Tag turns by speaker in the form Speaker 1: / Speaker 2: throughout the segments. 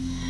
Speaker 1: Thank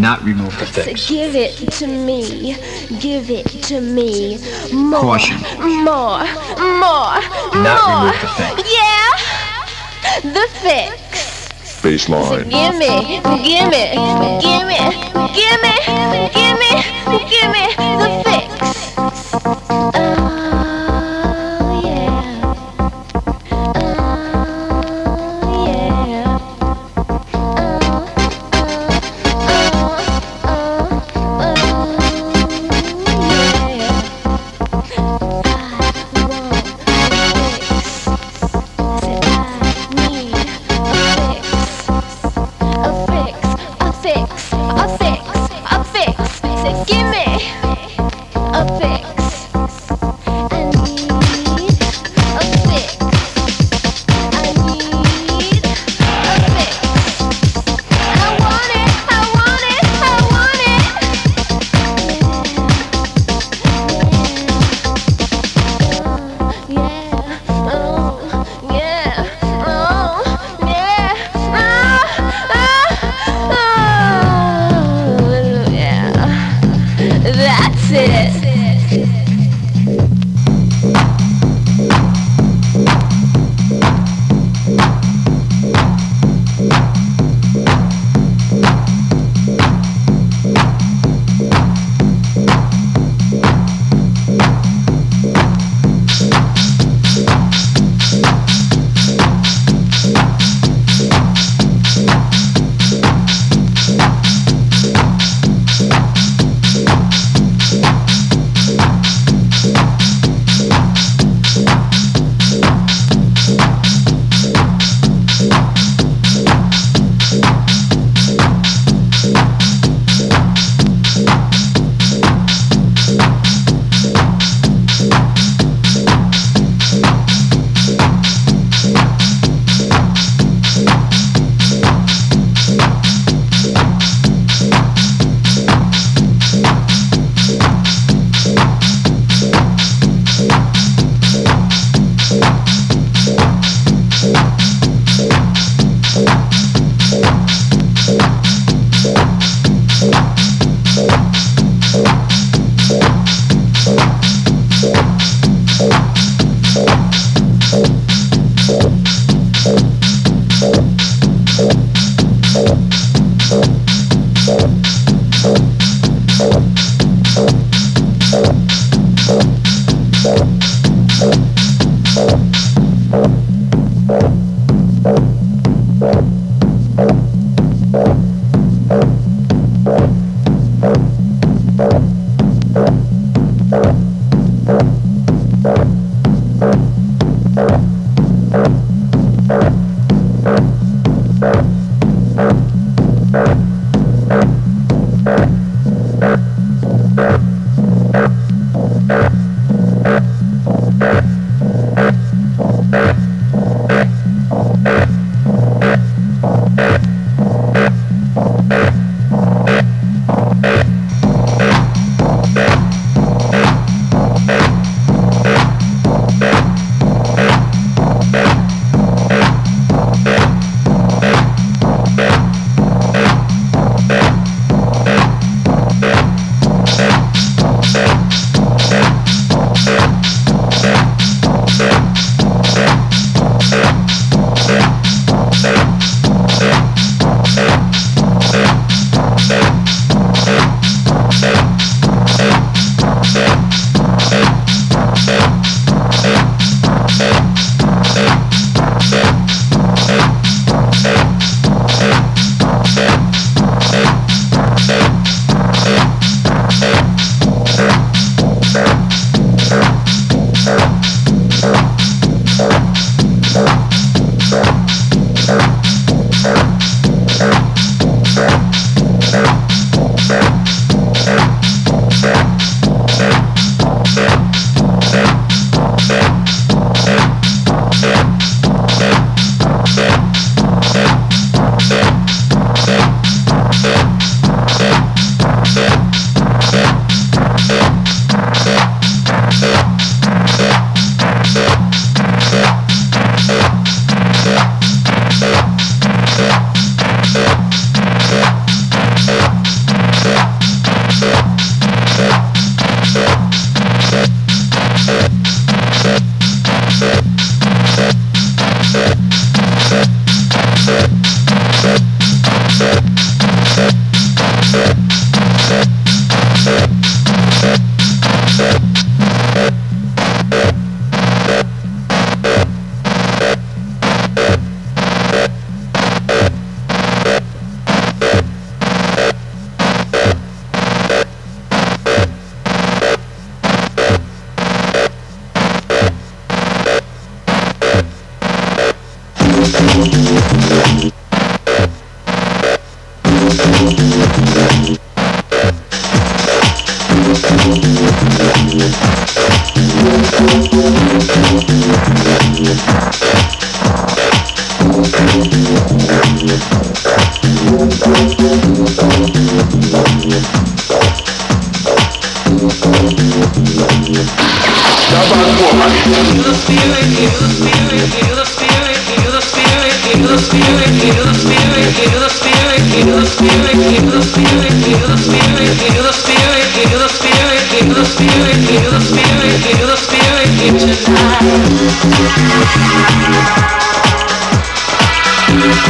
Speaker 1: not remove the
Speaker 2: So
Speaker 1: fix.
Speaker 2: give it to me. Give it to me. More.
Speaker 1: Caution.
Speaker 2: More. More.
Speaker 1: Do not
Speaker 2: more.
Speaker 1: remove the fix.
Speaker 2: Yeah. The fix.
Speaker 3: Baseline.
Speaker 2: Gimme, gimme, gimme, gimme, gimme, gimme the fix.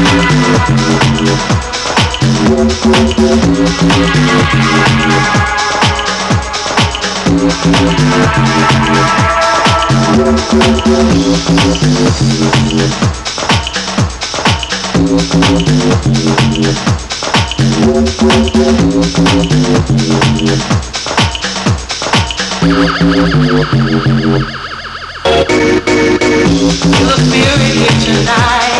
Speaker 1: You look here tonight.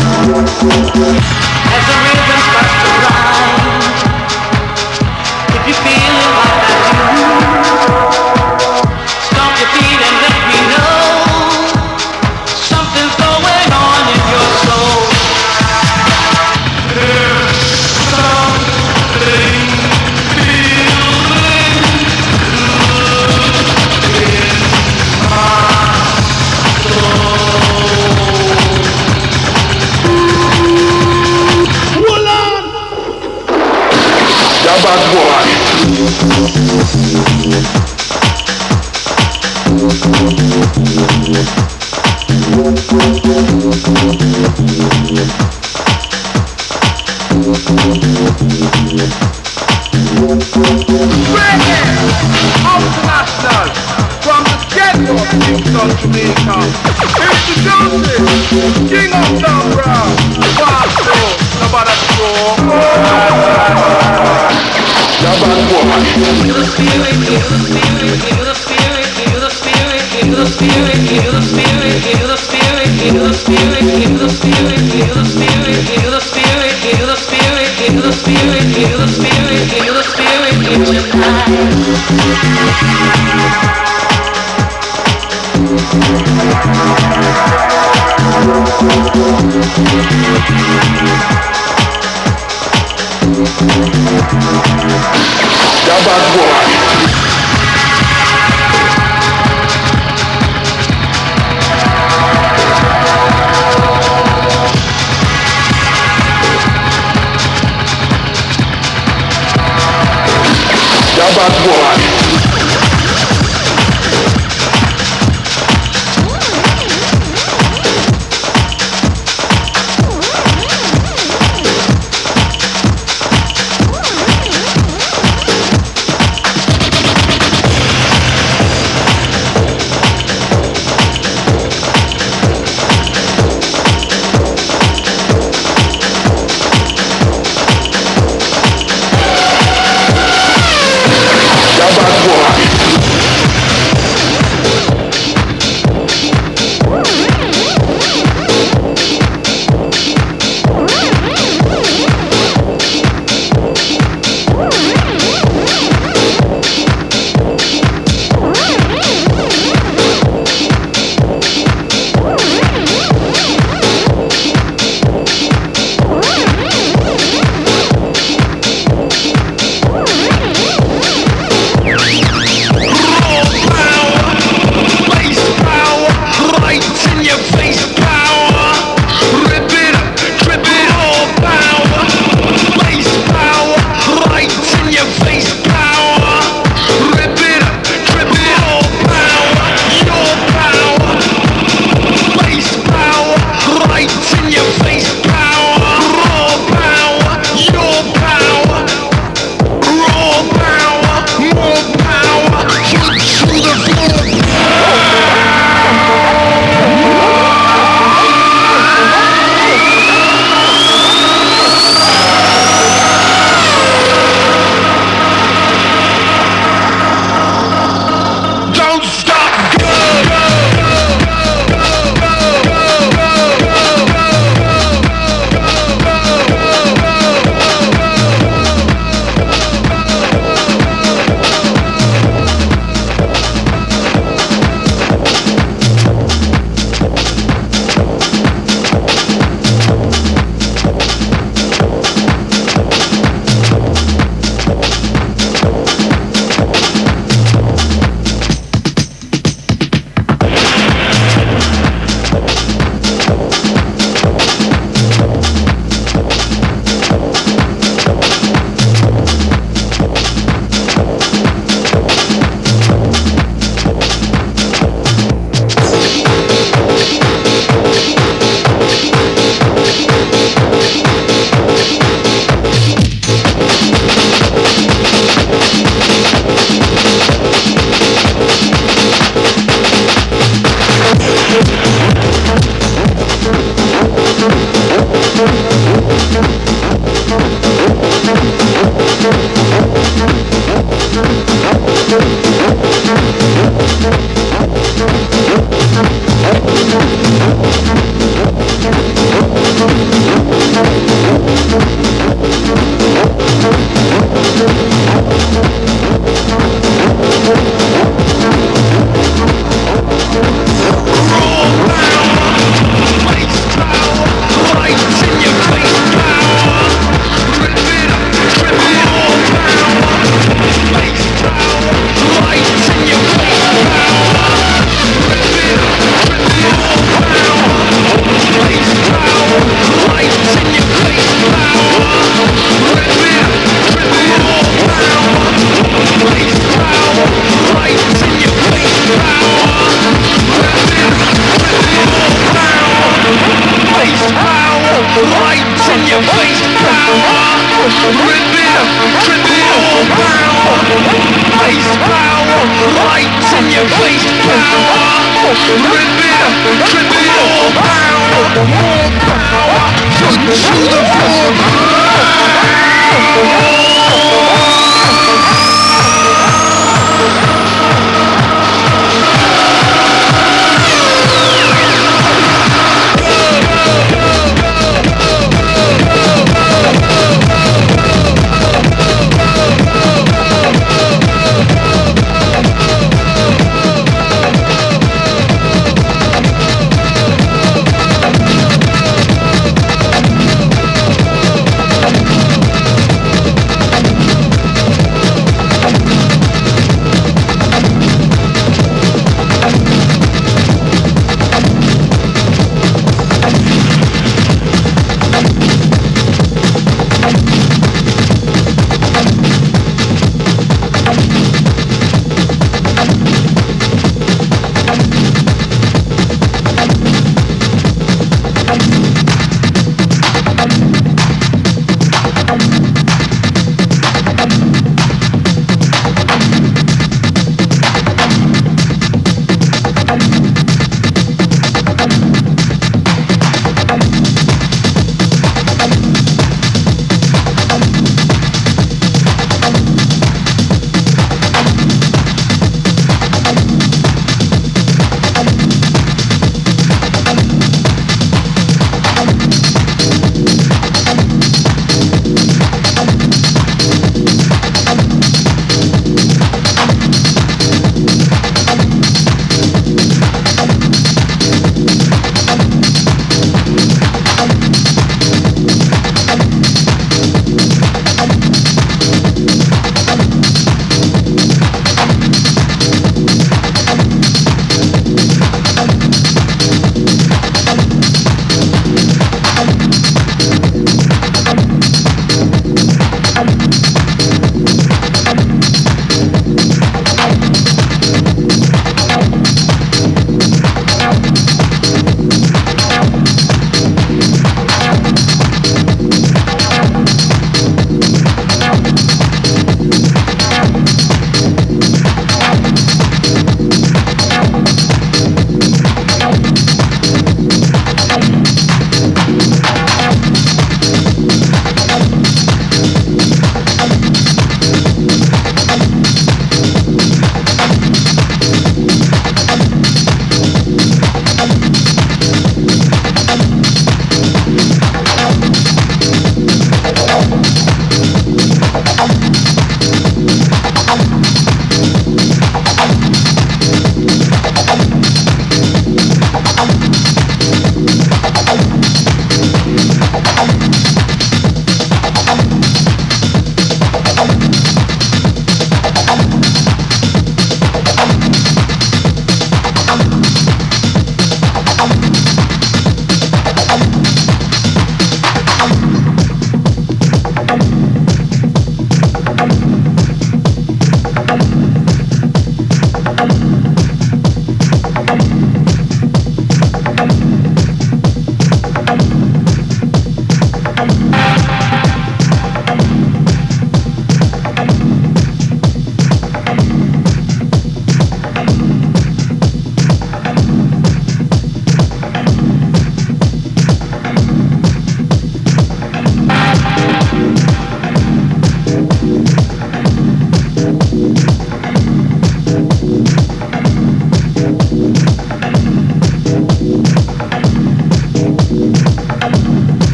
Speaker 1: As the rhythm starts to rise If you're feeling like Thank